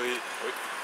Oui. oui.